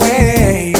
away.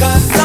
because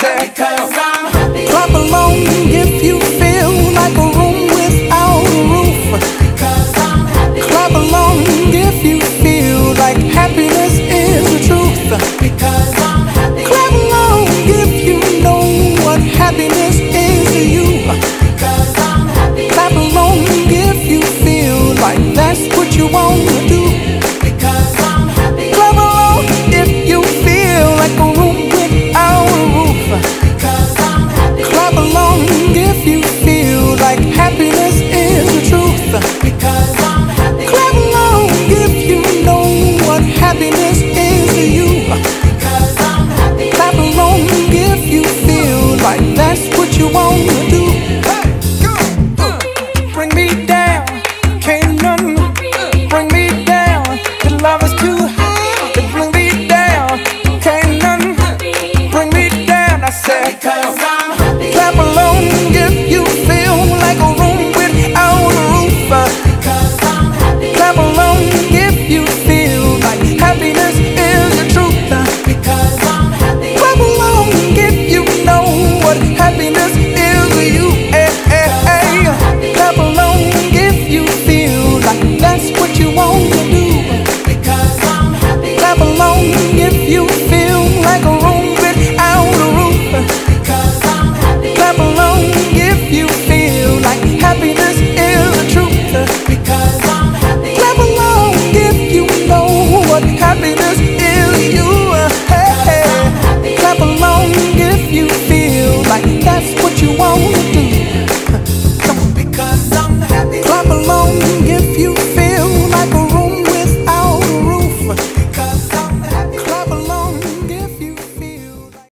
say. Because I'm happy. Clap along if you feel like a room without a roof. Because I'm happy. Clap along if you feel like happiness is the truth. Because I'm happy. Clap along if you know what happiness is to you. Because I'm happy. Clap along if you feel like that's what you want to do. Because say, because I'm happy. Clap along.